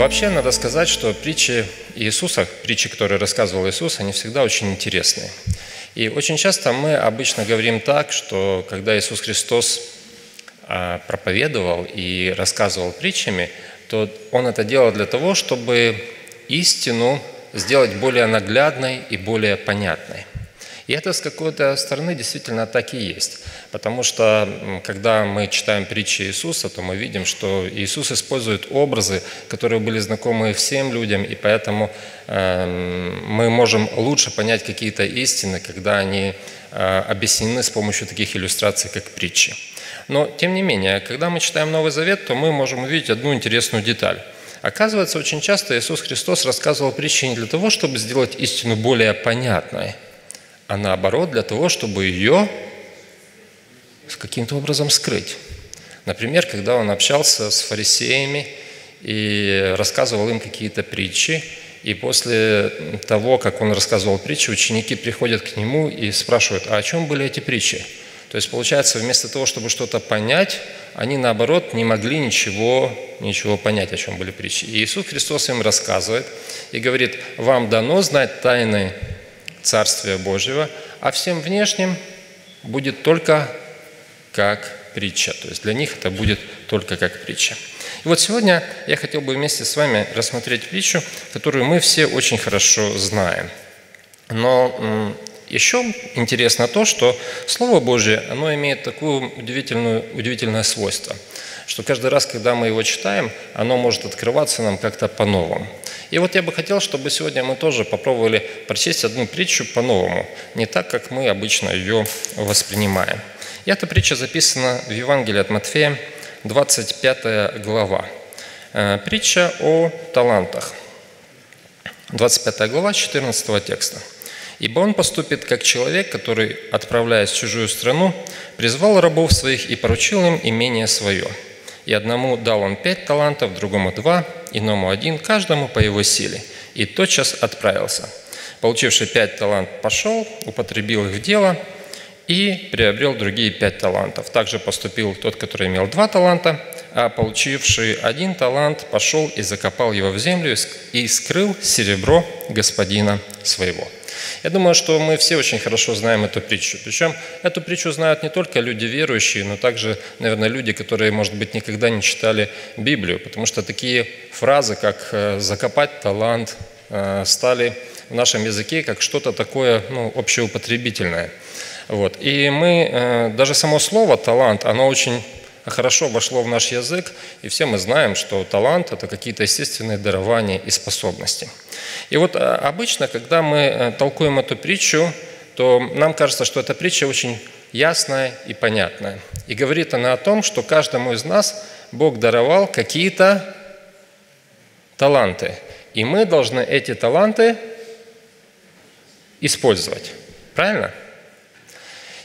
Вообще, надо сказать, что притчи Иисуса, притчи, которые рассказывал Иисус, они всегда очень интересные. И очень часто мы обычно говорим так, что когда Иисус Христос а, проповедовал и рассказывал притчами, то Он это делал для того, чтобы истину сделать более наглядной и более понятной. И это с какой-то стороны действительно так и есть. Потому что, когда мы читаем притчи Иисуса, то мы видим, что Иисус использует образы, которые были знакомы всем людям, и поэтому э, мы можем лучше понять какие-то истины, когда они э, объяснены с помощью таких иллюстраций, как притчи. Но, тем не менее, когда мы читаем Новый Завет, то мы можем увидеть одну интересную деталь. Оказывается, очень часто Иисус Христос рассказывал притчи не для того, чтобы сделать истину более понятной – а наоборот для того, чтобы ее каким-то образом скрыть. Например, когда он общался с фарисеями и рассказывал им какие-то притчи, и после того, как он рассказывал притчи, ученики приходят к нему и спрашивают, а о чем были эти притчи? То есть, получается, вместо того, чтобы что-то понять, они, наоборот, не могли ничего, ничего понять, о чем были притчи. И Иисус Христос им рассказывает и говорит, вам дано знать тайны Царствия Божьего, а всем внешним будет только как притча. То есть для них это будет только как притча. И вот сегодня я хотел бы вместе с вами рассмотреть притчу, которую мы все очень хорошо знаем. Но еще интересно то, что Слово Божье, оно имеет такое удивительное, удивительное свойство, что каждый раз, когда мы его читаем, оно может открываться нам как-то по-новому. И вот я бы хотел, чтобы сегодня мы тоже попробовали прочесть одну притчу по-новому, не так, как мы обычно ее воспринимаем. И эта притча записана в Евангелии от Матфея, 25 глава. Э, притча о талантах. 25 глава 14 текста. «Ибо он поступит, как человек, который, отправляясь в чужую страну, призвал рабов своих и поручил им имение свое. И одному дал он пять талантов, другому два, иному один, каждому по его силе. И тотчас отправился. Получивший пять талантов пошел, употребил их в дело и приобрел другие пять талантов. Также поступил тот, который имел два таланта, а получивший один талант пошел и закопал его в землю и скрыл серебро господина своего. Я думаю, что мы все очень хорошо знаем эту притчу. Причем эту притчу знают не только люди верующие, но также, наверное, люди, которые, может быть, никогда не читали Библию, потому что такие фразы, как э, «закопать талант», э, стали в нашем языке как что-то такое ну, общеупотребительное. Вот. И мы, э, даже само слово «талант», оно очень хорошо вошло в наш язык, и все мы знаем, что талант – это какие-то естественные дарования и способности. И вот а, обычно, когда мы э, толкуем эту притчу, то нам кажется, что эта притча очень ясная и понятная. И говорит она о том, что каждому из нас Бог даровал какие-то таланты. И мы должны эти таланты использовать. Правильно?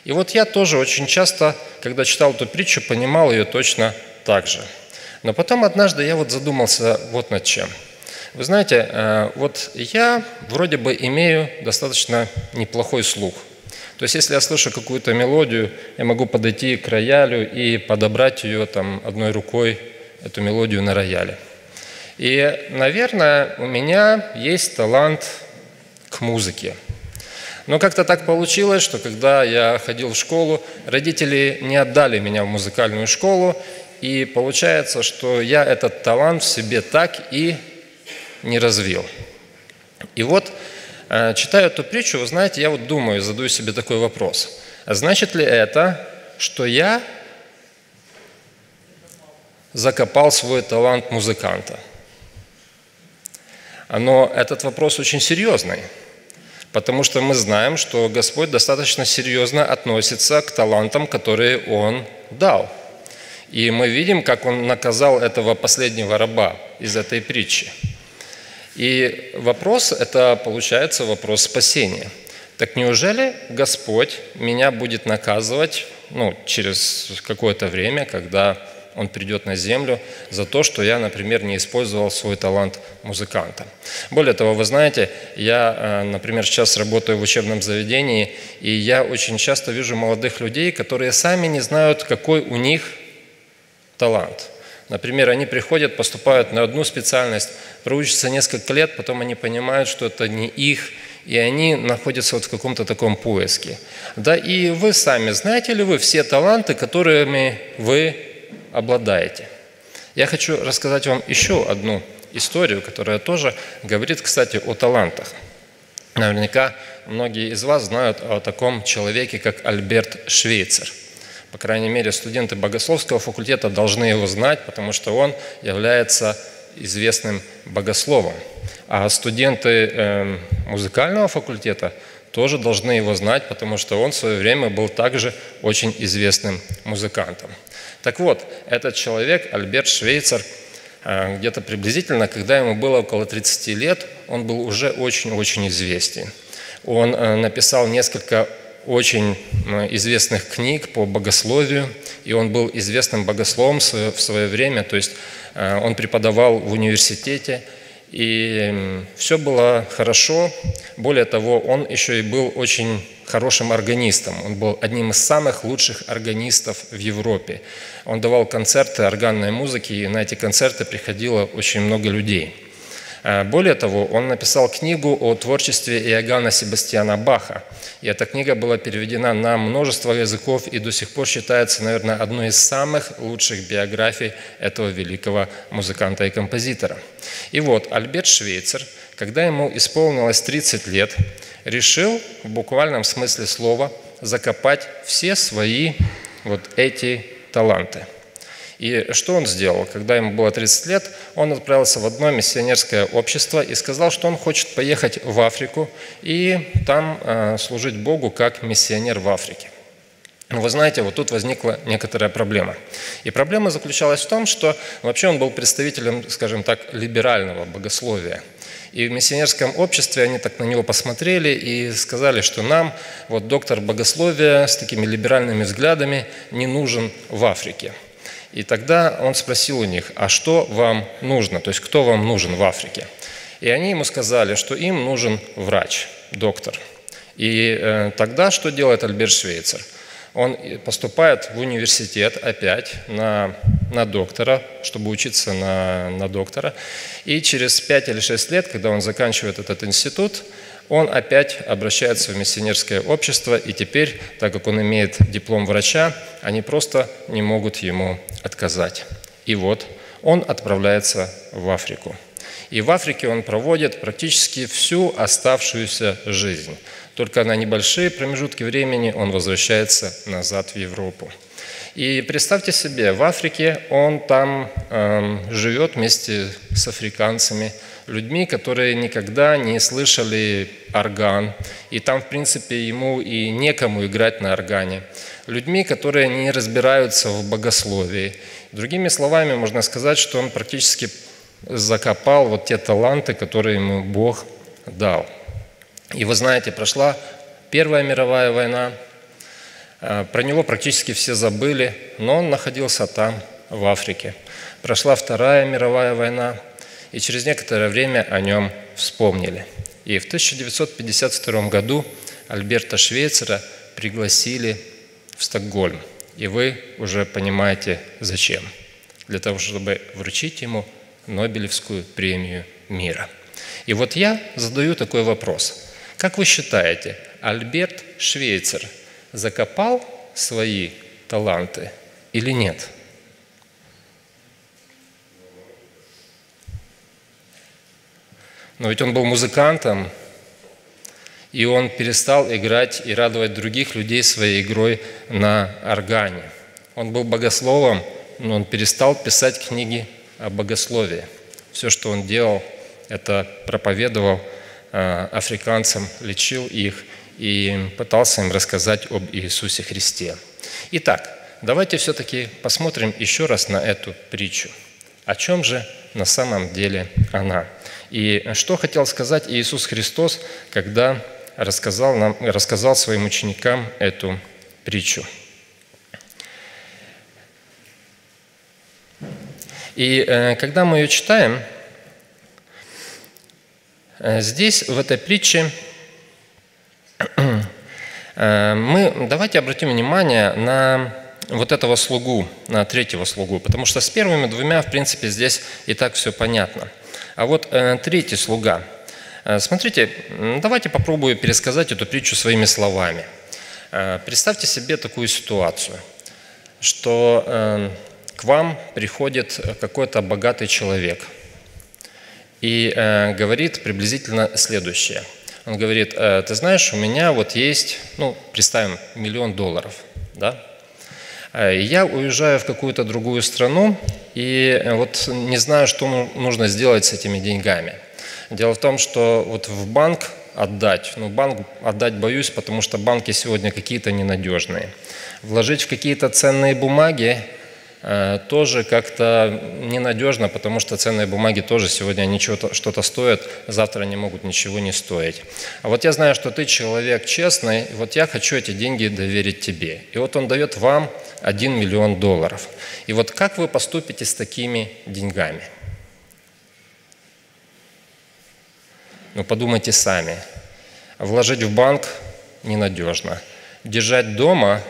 И вот я тоже очень часто, когда читал эту притчу, понимал ее точно так же. Но потом однажды я вот задумался вот над чем. Вы знаете, э, вот я вроде бы имею достаточно неплохой слух. То есть, если я слышу какую-то мелодию, я могу подойти к роялю и подобрать ее там одной рукой, эту мелодию на рояле. И, наверное, у меня есть талант к музыке. Но как-то так получилось, что когда я ходил в школу, родители не отдали меня в музыкальную школу, и получается, что я этот талант в себе так и не развил. И вот, э, читая эту притчу, вы знаете, я вот думаю, задаю себе такой вопрос. А значит ли это, что я закопал свой талант музыканта? Но этот вопрос очень серьезный – Потому что мы знаем, что Господь достаточно серьезно относится к талантам, которые Он дал. И мы видим, как Он наказал этого последнего раба из этой притчи. И вопрос, это получается вопрос спасения. Так неужели Господь меня будет наказывать ну, через какое-то время, когда он придет на землю за то, что я, например, не использовал свой талант музыканта. Более того, вы знаете, я, э, например, сейчас работаю в учебном заведении, и я очень часто вижу молодых людей, которые сами не знают, какой у них талант. Например, они приходят, поступают на одну специальность, проучатся несколько лет, потом они понимают, что это не их, и они находятся вот в каком-то таком поиске. Да и вы сами, знаете ли вы все таланты, которыми вы обладаете? Я хочу рассказать вам еще одну историю, которая тоже говорит, кстати, о талантах. Наверняка многие из вас знают о таком человеке, как Альберт Швейцер. По крайней мере, студенты богословского факультета должны его знать, потому что он является известным богословом. А студенты э, музыкального факультета тоже должны его знать, потому что он в свое время был также очень известным музыкантом. Так вот, этот человек, Альберт Швейцер, э, где-то приблизительно, когда ему было около 30 лет, он был уже очень-очень известен. Он э, написал несколько очень известных книг по богословию, и он был известным богословом в свое время, то есть э, он преподавал в университете, и все было хорошо. Более того, он еще и был очень хорошим органистом. Он был одним из самых лучших органистов в Европе. Он давал концерты органной музыки, и на эти концерты приходило очень много людей. Э, более того, он написал книгу о творчестве Иоганна Себастьяна Баха. И эта книга была переведена на множество языков и до сих пор считается, наверное, одной из самых лучших биографий этого великого музыканта и композитора. И вот Альберт Швейцер, когда ему исполнилось 30 лет, решил в буквальном смысле слова закопать все свои вот эти таланты – и что он сделал? Когда ему было 30 лет, он отправился в одно миссионерское общество и сказал, что он хочет поехать в Африку и там э, служить Богу как миссионер в Африке. Но вы знаете, вот тут возникла некоторая проблема. И проблема заключалась в том, что вообще он был представителем, скажем так, либерального богословия. И в миссионерском обществе они так на него посмотрели и сказали, что нам, вот доктор богословия с такими либеральными взглядами, не нужен в Африке. И тогда он спросил у них, а что вам нужно, то есть кто вам нужен в Африке? И они ему сказали, что им нужен врач, доктор. И э, тогда что делает Альберт Швейцер? Он поступает в университет опять на, на доктора, чтобы учиться на, на доктора. И через 5 или 6 лет, когда он заканчивает этот институт, он опять обращается в миссионерское общество, и теперь, так как он имеет диплом врача, они просто не могут ему отказать. И вот он отправляется в Африку. И в Африке он проводит практически всю оставшуюся жизнь. Только на небольшие промежутки времени он возвращается назад в Европу. И представьте себе, в Африке он там э, живет вместе с африканцами, людьми, которые никогда не слышали орган, и там, в принципе, ему и некому играть на органе. Людьми, которые не разбираются в богословии. Другими словами, можно сказать, что он практически закопал вот те таланты, которые ему Бог дал. И вы знаете, прошла Первая мировая война, а, про него практически все забыли, но он находился там, в Африке. Прошла Вторая мировая война, и через некоторое время о нем вспомнили. И в 1952 году Альберта Швейцера пригласили в Стокгольм. И вы уже понимаете, зачем. Для того, чтобы вручить ему Нобелевскую премию мира. И вот я задаю такой вопрос. Как вы считаете, Альберт Швейцер закопал свои таланты или нет? Но ведь он был музыкантом, и он перестал играть и радовать других людей своей игрой на органе. Он был богословом, но он перестал писать книги о богословии. Все, что он делал, это проповедовал а, африканцам, лечил их и пытался им рассказать об Иисусе Христе. Итак, давайте все-таки посмотрим еще раз на эту притчу. О чем же на самом деле она? И что хотел сказать Иисус Христос, когда рассказал, нам, рассказал своим ученикам эту притчу? И э, когда мы ее читаем, э, здесь, в этой притче, э, мы давайте обратим внимание на вот этого слугу, на третьего слугу, потому что с первыми двумя, в принципе, здесь и так все понятно. А вот э, третий слуга. Э, смотрите, давайте попробую пересказать эту притчу своими словами. Э, представьте себе такую ситуацию, что э, к вам приходит какой-то богатый человек и говорит приблизительно следующее. Он говорит, ты знаешь, у меня вот есть, ну, представим, миллион долларов, да, я уезжаю в какую-то другую страну и э, вот не знаю, что нужно сделать с этими деньгами. Дело в том, что вот в банк отдать, ну банк отдать боюсь, потому что банки сегодня какие-то ненадежные. Вложить в какие-то ценные бумаги Э, тоже как-то ненадежно, потому что ценные бумаги тоже сегодня они что-то стоят, завтра они могут ничего не стоить. А вот я знаю, что ты человек честный, вот я хочу эти деньги доверить тебе. И вот он дает вам 1 миллион долларов. И вот как вы поступите с такими деньгами? Ну подумайте сами. Вложить в банк ненадежно. Держать дома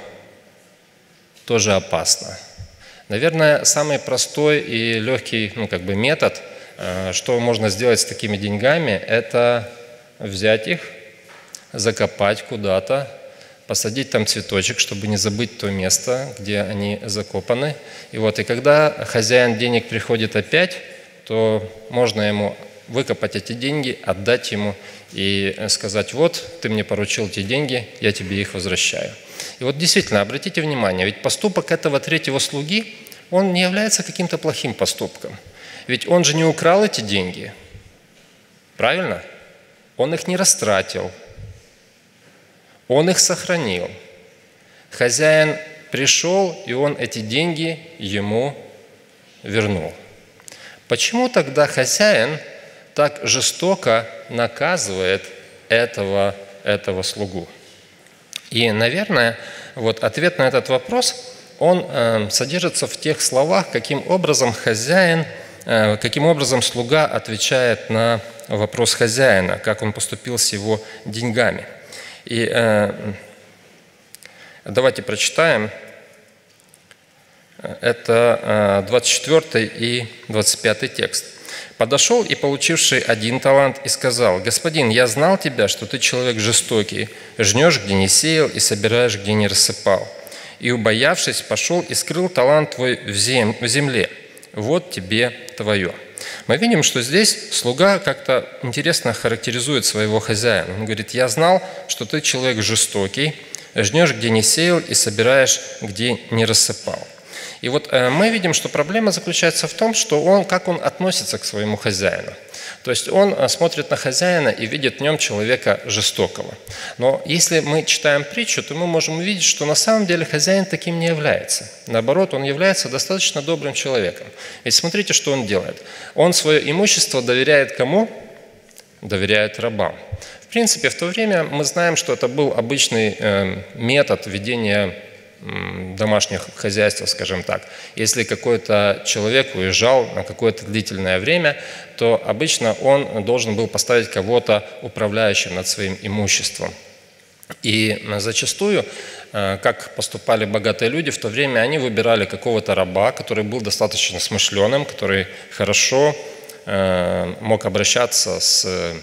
тоже опасно. Наверное, самый простой и легкий ну, как бы метод, э, что можно сделать с такими деньгами, это взять их, закопать куда-то, посадить там цветочек, чтобы не забыть то место, где они закопаны. И вот, и когда хозяин денег приходит опять, то можно ему выкопать эти деньги, отдать ему и сказать, вот, ты мне поручил эти деньги, я тебе их возвращаю. И вот действительно, обратите внимание, ведь поступок этого третьего слуги, он не является каким-то плохим поступком. Ведь он же не украл эти деньги. Правильно? Он их не растратил. Он их сохранил. Хозяин пришел, и он эти деньги ему вернул. Почему тогда хозяин так жестоко наказывает этого, этого слугу? И, наверное, вот ответ на этот вопрос, он э, содержится в тех словах, каким образом хозяин, э, каким образом слуга отвечает на вопрос хозяина, как он поступил с его деньгами. И э, давайте прочитаем. Это 24 и 25 текст. Подошел и получивший один талант и сказал, «Господин, я знал тебя, что ты человек жестокий, жнешь, где не сеял, и собираешь, где не рассыпал. И, убоявшись, пошел и скрыл талант твой в земле. Вот тебе твое». Мы видим, что здесь слуга как-то интересно характеризует своего хозяина. Он говорит, «Я знал, что ты человек жестокий, жнешь, где не сеял, и собираешь, где не рассыпал». И вот э, мы видим, что проблема заключается в том, что он, как он относится к своему хозяину. То есть он э, смотрит на хозяина и видит в нем человека жестокого. Но если мы читаем притчу, то мы можем увидеть, что на самом деле хозяин таким не является. Наоборот, он является достаточно добрым человеком. Ведь смотрите, что он делает. Он свое имущество доверяет кому? Доверяет рабам. В принципе, в то время мы знаем, что это был обычный э, метод ведения домашних хозяйств, скажем так. Если какой-то человек уезжал на какое-то длительное время, то обычно он должен был поставить кого-то управляющим над своим имуществом. И зачастую, э, как поступали богатые люди, в то время они выбирали какого-то раба, который был достаточно смышленым, который хорошо э, мог обращаться с э,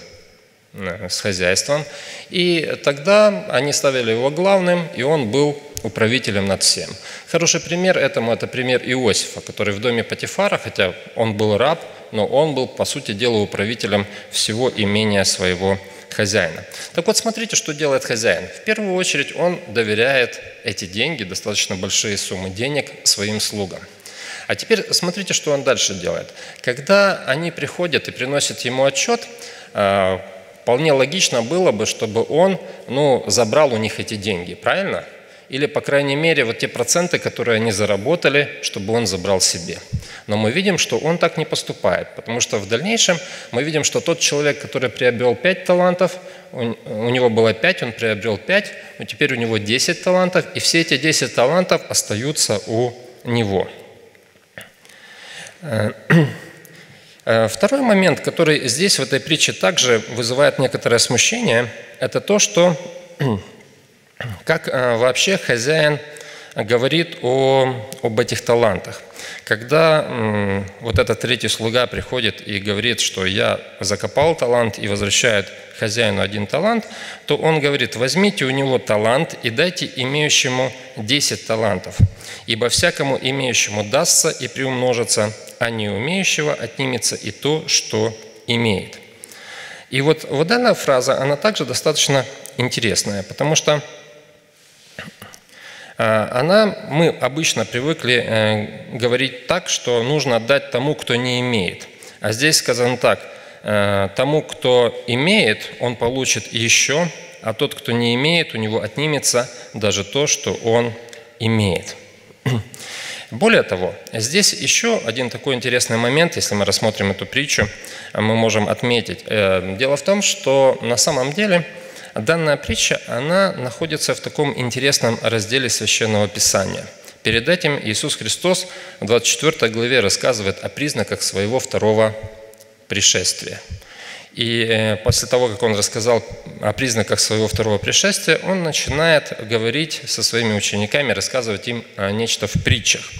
с хозяйством. И тогда они ставили его главным, и он был управителем над всем. Хороший пример этому – это пример Иосифа, который в доме Патифара, хотя он был раб, но он был, по сути дела, управителем всего имения своего хозяина. Так вот, смотрите, что делает хозяин. В первую очередь он доверяет эти деньги, достаточно большие суммы денег, своим слугам. А теперь смотрите, что он дальше делает. Когда они приходят и приносят ему отчет, а, вполне логично было бы, чтобы он ну, забрал у них эти деньги, правильно? Или, по крайней мере, вот те проценты, которые они заработали, чтобы он забрал себе. Но мы видим, что он так не поступает, потому что в дальнейшем мы видим, что тот человек, который приобрел 5 талантов, у него было 5, он приобрел 5, но теперь у него 10 талантов, и все эти 10 талантов остаются у него. Э, э, второй момент, который здесь в этой притче также вызывает некоторое смущение, это то, что как э, вообще хозяин говорит о, об этих талантах. Когда вот этот третий слуга приходит и говорит, что я закопал талант и возвращает хозяину один талант, то он говорит, возьмите у него талант и дайте имеющему 10 талантов, ибо всякому имеющему дастся и приумножится, а не умеющего отнимется и то, что имеет. И вот, вот данная фраза, она также достаточно интересная, потому что она, мы обычно привыкли э, говорить так, что нужно отдать тому, кто не имеет. А здесь сказано так, э, тому, кто имеет, он получит еще, а тот, кто не имеет, у него отнимется даже то, что он имеет. Более того, здесь еще один такой интересный момент, если мы рассмотрим эту притчу, мы можем отметить. Э, дело в том, что на самом деле – Данная притча, она находится в таком интересном разделе Священного Писания. Перед этим Иисус Христос в 24 главе рассказывает о признаках своего второго пришествия. И э, после того, как он рассказал о признаках своего второго пришествия, он начинает говорить со своими учениками, рассказывать им нечто в притчах –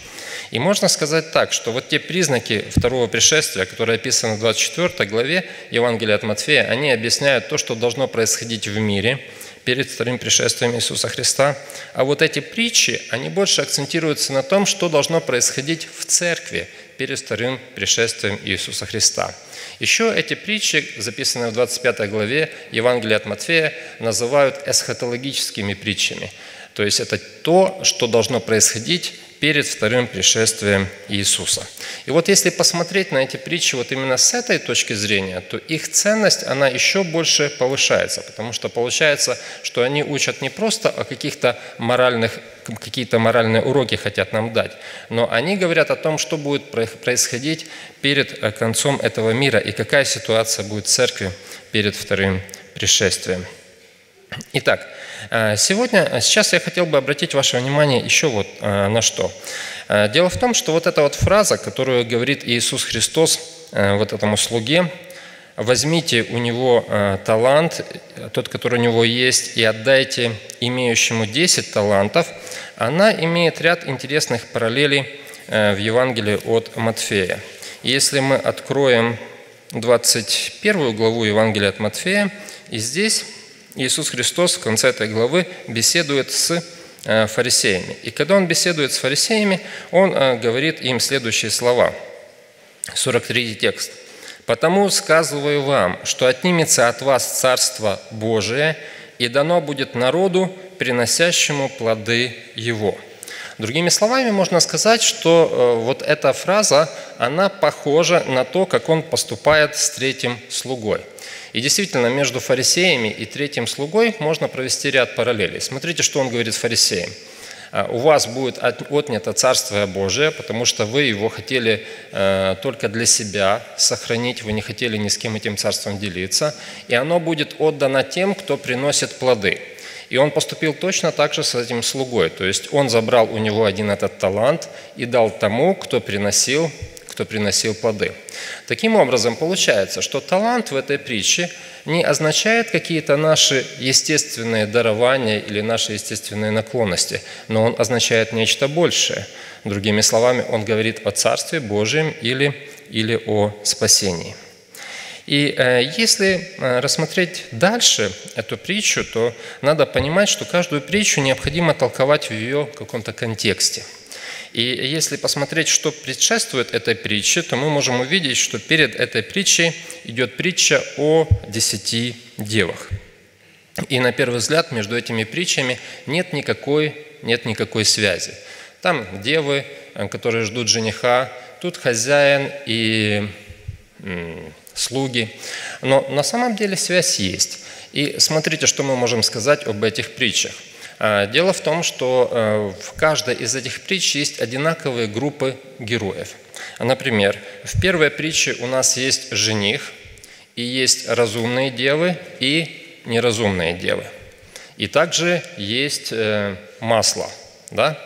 и можно сказать так, что вот те признаки второго пришествия, которые описаны в 24 главе Евангелия от Матфея, они объясняют то, что должно происходить в мире перед вторым пришествием Иисуса Христа. А вот эти притчи, они больше акцентируются на том, что должно происходить в церкви перед вторым пришествием Иисуса Христа. Еще эти притчи, записанные в 25 главе Евангелия от Матфея, называют эсхатологическими притчами. То есть это то, что должно происходить перед вторым пришествием Иисуса. И вот если посмотреть на эти притчи вот именно с этой точки зрения, то их ценность, она еще больше повышается, потому что получается, что они учат не просто о каких-то моральных какие-то моральные уроки хотят нам дать, но они говорят о том, что будет происходить перед э, концом этого мира и какая ситуация будет в церкви перед вторым пришествием. Итак, э, сегодня, э, сейчас я хотел бы обратить ваше внимание еще вот э, на что. Дело в том, что вот эта вот фраза, которую говорит Иисус Христос вот этому слуге, возьмите у него талант, тот, который у него есть, и отдайте имеющему 10 талантов, она имеет ряд интересных параллелей в Евангелии от Матфея. Если мы откроем 21 главу Евангелия от Матфея, и здесь Иисус Христос в конце этой главы беседует с э, фарисеями. И когда он беседует с фарисеями, он э, говорит им следующие слова. 43 текст. «Потому сказываю вам, что отнимется от вас Царство Божие, и дано будет народу, приносящему плоды Его». Другими словами, можно сказать, что э, вот эта фраза, она похожа на то, как он поступает с третьим слугой – и действительно, между фарисеями и третьим слугой можно провести ряд параллелей. Смотрите, что он говорит фарисеям. «А, у вас будет отнято Царствие Божие, потому что вы его хотели э, только для себя сохранить, вы не хотели ни с кем этим царством делиться, и оно будет отдано тем, кто приносит плоды. И он поступил точно так же с этим слугой. То есть он забрал у него один этот талант и дал тому, кто приносил кто приносил плоды. Таким образом, получается, что талант в этой притче не означает какие-то наши естественные дарования или наши естественные наклонности, но он означает нечто большее. Другими словами, он говорит о Царстве Божьем или, или о спасении. И э, если э, рассмотреть дальше эту притчу, то надо понимать, что каждую притчу необходимо толковать в ее каком-то контексте – и если посмотреть, что предшествует этой притче, то мы можем увидеть, что перед этой притчей идет притча о десяти девах. И на первый взгляд между этими притчами нет никакой, нет никакой связи. Там девы, э, которые ждут жениха, тут хозяин и слуги. Но на самом деле связь есть. И смотрите, что мы можем сказать об этих притчах – дело в том, что э, в каждой из этих притч есть одинаковые группы героев. Например, в первой притче у нас есть жених, и есть разумные девы и неразумные девы. И также есть э, масло. Да?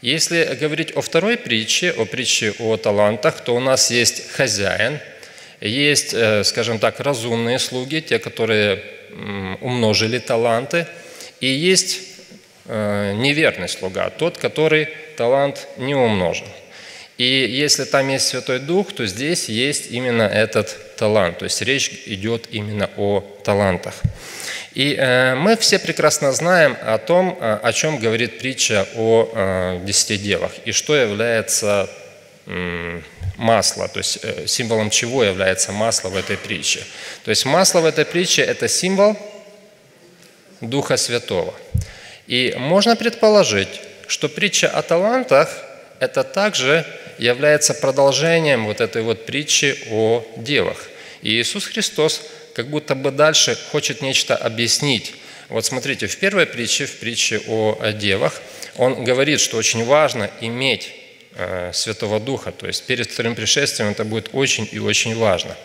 Если говорить о второй притче, о притче о талантах, то у нас есть хозяин, есть, э, скажем так, разумные слуги, те, которые умножили таланты, и есть неверный слуга, тот, который талант не умножил. И если там есть Святой Дух, то здесь есть именно этот талант. То есть речь идет именно о талантах. И э, мы все прекрасно знаем о том, э, о чем говорит притча о э, десяти девах и что является масло, то есть символом чего является масло в этой притче. То есть масло в этой притче – это символ Духа Святого. И можно предположить, что притча о талантах – это также является продолжением вот этой вот притчи о девах. И Иисус Христос как будто бы дальше хочет нечто объяснить. Вот смотрите, в первой притче, в притче о девах, он говорит, что очень важно иметь э, Святого Духа, то есть перед вторым пришествием это будет очень и очень важно.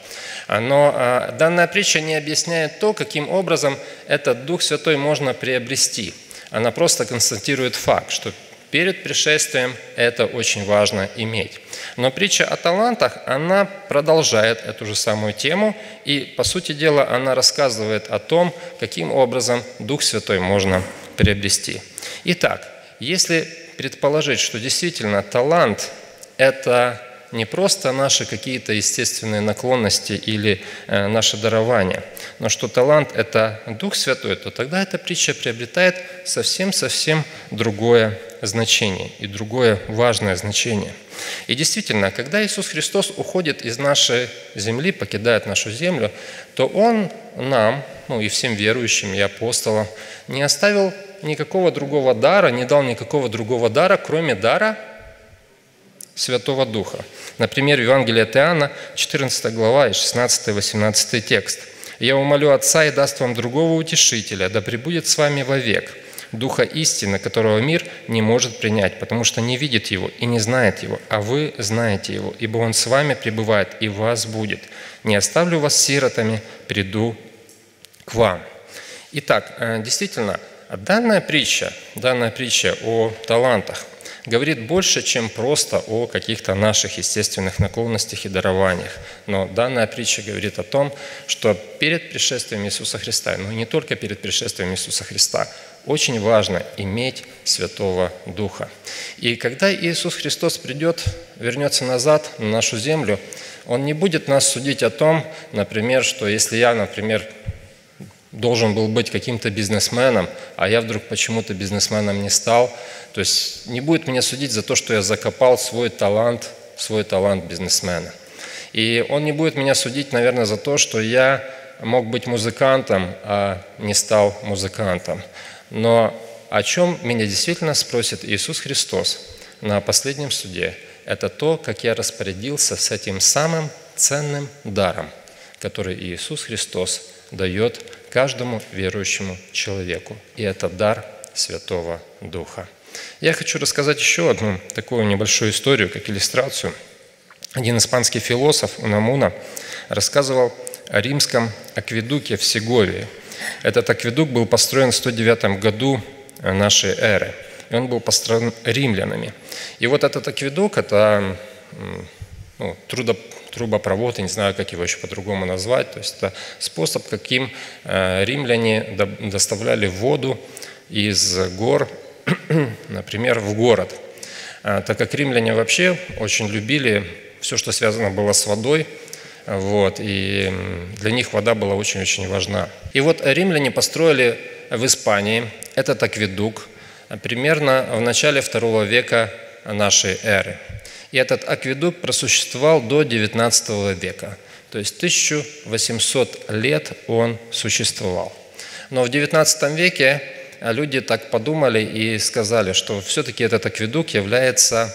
Но э, данная притча не объясняет то, каким образом этот Дух Святой можно приобрести. Она просто констатирует факт, что Перед пришествием это очень важно иметь. Но притча о талантах, она продолжает эту же самую тему, и, по сути дела, она рассказывает о том, каким образом Дух Святой можно приобрести. Итак, если предположить, что действительно талант – это не просто наши какие-то естественные наклонности или э, наше дарование, но что талант – это Дух Святой, то тогда эта притча приобретает совсем-совсем другое значение и другое важное значение. И действительно, когда Иисус Христос уходит из нашей земли, покидает нашу землю, то Он нам, ну и всем верующим и апостолам, не оставил никакого другого дара, не дал никакого другого дара, кроме дара Святого Духа. Например, в Евангелии от Иоанна, 14 глава и 16-18 текст. «Я умолю Отца и даст вам другого утешителя, да пребудет с вами вовек, Духа истины, которого мир не может принять, потому что не видит Его и не знает Его, а вы знаете Его, ибо Он с вами пребывает и вас будет. Не оставлю вас сиротами, приду к вам». Итак, э, действительно, данная притча, данная притча о талантах – говорит больше, чем просто о каких-то наших естественных наклонностях и дарованиях. Но данная притча говорит о том, что перед пришествием Иисуса Христа, но не только перед пришествием Иисуса Христа, очень важно иметь Святого Духа. И когда Иисус Христос придет, вернется назад на нашу землю, Он не будет нас судить о том, например, что если я, например, должен был быть каким-то бизнесменом, а я вдруг почему-то бизнесменом не стал. То есть не будет меня судить за то, что я закопал свой талант, свой талант бизнесмена. И он не будет меня судить, наверное, за то, что я мог быть музыкантом, а не стал музыкантом. Но о чем меня действительно спросит Иисус Христос на последнем суде, это то, как я распорядился с этим самым ценным даром, который Иисус Христос дает каждому верующему человеку. И это дар Святого Духа. Я хочу рассказать еще одну такую небольшую историю, как иллюстрацию. Один испанский философ Унамуна рассказывал о римском акведуке в Сеговии. Этот акведук был построен в 109 году нашей эры. И он был построен римлянами. И вот этот акведук – это ну, трудо, трубопровод, я не знаю, как его еще по-другому назвать. То есть это способ, каким э, римляне доставляли воду из гор, например, в город. А, так как римляне вообще очень любили все, что связано было с водой, вот, и для них вода была очень-очень важна. И вот римляне построили в Испании этот акведук примерно в начале второго века нашей эры. И этот акведук просуществовал до XIX века. То есть 1800 лет он существовал. Но в XIX веке люди так подумали и сказали, что все-таки этот акведук является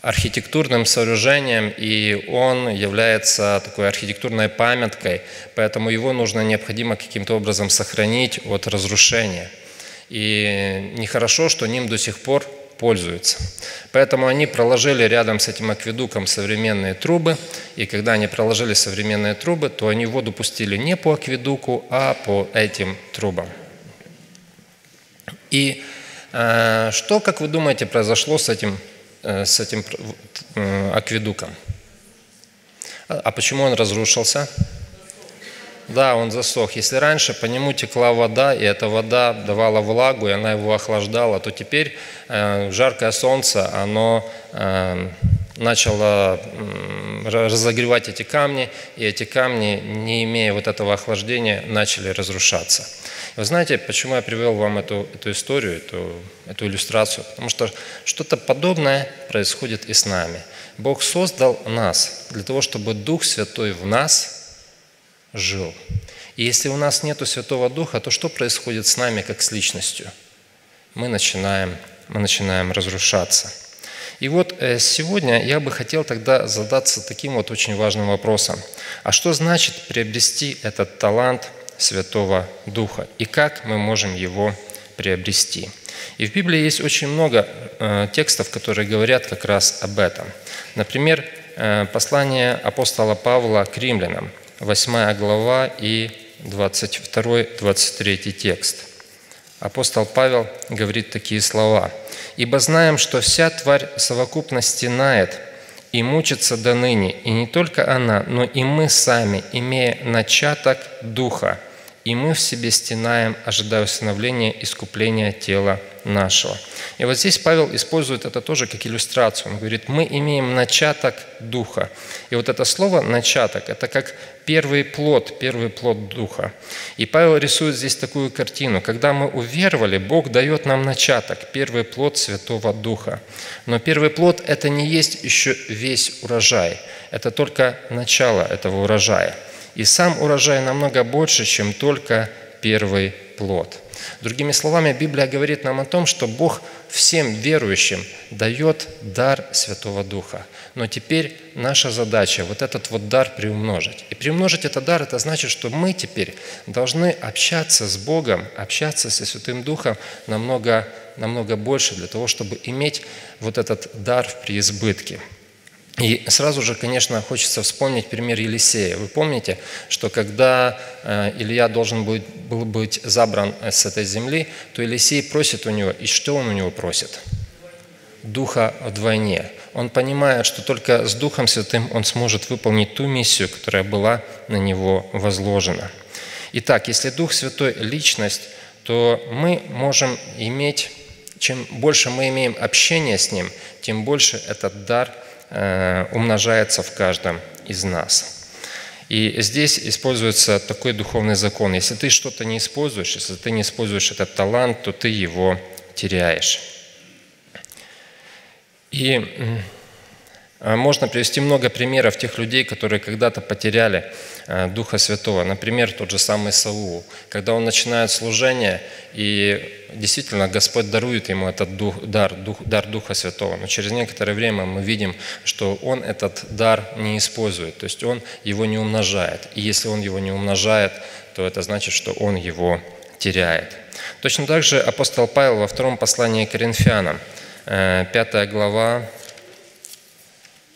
архитектурным сооружением, и он является такой архитектурной памяткой, поэтому его нужно необходимо каким-то образом сохранить от разрушения. И нехорошо, что ним до сих пор пользуются. Поэтому они проложили рядом с этим акведуком современные трубы, и когда они проложили современные трубы, то они воду пустили не по акведуку, а по этим трубам. И э, что, как вы думаете, произошло с этим, э, с этим э, акведуком? А почему он разрушился? Да, он засох. Если раньше по нему текла вода, и эта вода давала влагу, и она его охлаждала, то теперь э, жаркое солнце, оно э, начало разогревать эти камни, и эти камни, не имея вот этого охлаждения, начали разрушаться. Вы знаете, почему я привел вам эту, эту историю, эту, эту иллюстрацию? Потому что что-то подобное происходит и с нами. Бог создал нас для того, чтобы Дух Святой в нас жил. И если у нас нет Святого Духа, то что происходит с нами, как с личностью? Мы начинаем, мы начинаем разрушаться. И вот э, сегодня я бы хотел тогда задаться таким вот очень важным вопросом. А что значит приобрести этот талант – Святого Духа и как мы можем его приобрести. И в Библии есть очень много э, текстов, которые говорят как раз об этом. Например, э, послание апостола Павла к римлянам, 8 глава и 22-23 текст. Апостол Павел говорит такие слова. «Ибо знаем, что вся тварь совокупно стенает и мучится до ныне, и не только она, но и мы сами, имея начаток Духа, и мы в себе стенаем, ожидая установления искупления тела нашего. И вот здесь Павел использует это тоже как иллюстрацию. Он говорит, мы имеем начаток Духа. И вот это слово «начаток» – это как первый плод, первый плод Духа. И Павел рисует здесь такую картину. Когда мы уверовали, Бог дает нам начаток, первый плод Святого Духа. Но первый плод – это не есть еще весь урожай. Это только начало этого урожая. И сам урожай намного больше, чем только первый плод. Другими словами, Библия говорит нам о том, что Бог всем верующим дает дар Святого Духа. Но теперь наша задача вот этот вот дар приумножить. И приумножить этот дар, это значит, что мы теперь должны общаться с Богом, общаться со Святым Духом намного, намного больше для того, чтобы иметь вот этот дар в преизбытке. И сразу же, конечно, хочется вспомнить пример Елисея. Вы помните, что когда э, Илья должен был быть забран с этой земли, то Елисей просит у него, и что он у него просит? Духа вдвойне. Он понимает, что только с Духом Святым он сможет выполнить ту миссию, которая была на него возложена. Итак, если Дух Святой – личность, то мы можем иметь, чем больше мы имеем общения с Ним, тем больше этот дар – Э, умножается в каждом из нас. И здесь используется такой духовный закон. Если ты что-то не используешь, если ты не используешь этот талант, то ты его теряешь. И можно привести много примеров тех людей, которые когда-то потеряли а, Духа Святого. Например, тот же самый Саул. Когда он начинает служение, и действительно Господь дарует ему этот дух, дар, дух, дар Духа Святого. Но через некоторое время мы видим, что он этот дар не использует, то есть он его не умножает. И если он его не умножает, то это значит, что он его теряет. Точно так же апостол Павел во втором послании к Коринфянам, 5 э, глава,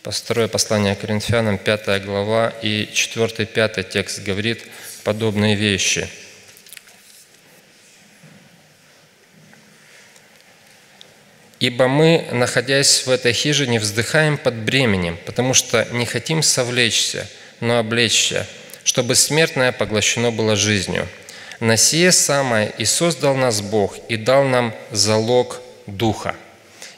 Второе послание Коринфянам, 5 глава и 4-5 текст говорит подобные вещи. «Ибо мы, находясь в этой хижине, вздыхаем под бременем, потому что не хотим совлечься, но облечься, чтобы смертное поглощено было жизнью. На сие самое и создал нас Бог, и дал нам залог Духа».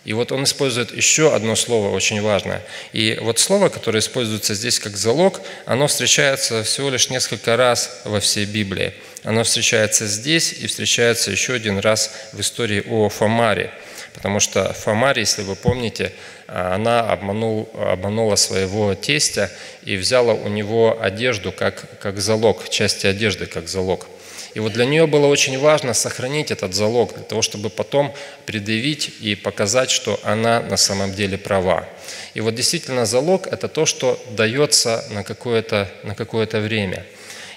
И вот он использует еще одно слово очень важное. И вот слово, которое используется здесь как залог, оно встречается всего лишь несколько раз во всей Библии. Оно встречается здесь и встречается еще один раз в истории о Фомаре. Потому что Фомар, если вы помните, она обманул, обманула своего тестя и взяла у него одежду как, как залог, части одежды как залог – и вот для нее было очень важно сохранить этот залог, для того, чтобы потом предъявить и показать, что она на самом деле права. И вот действительно залог – это то, что дается на какое-то на какое время.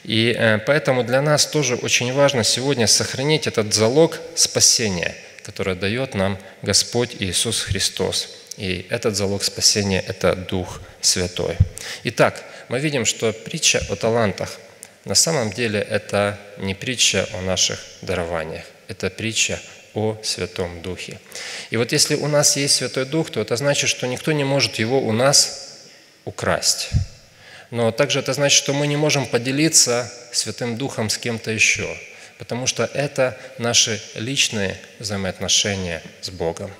И э, поэтому для нас тоже очень важно сегодня сохранить этот залог спасения, который дает нам Господь Иисус Христос. И этот залог спасения – это Дух Святой. Итак, мы видим, что притча о талантах – на самом деле это не притча о наших дарованиях, это притча о Святом Духе. И вот если у нас есть Святой Дух, то это значит, что никто не может его у нас украсть. Но также это значит, что мы не можем поделиться Святым Духом с кем-то еще, потому что это наши личные взаимоотношения с Богом.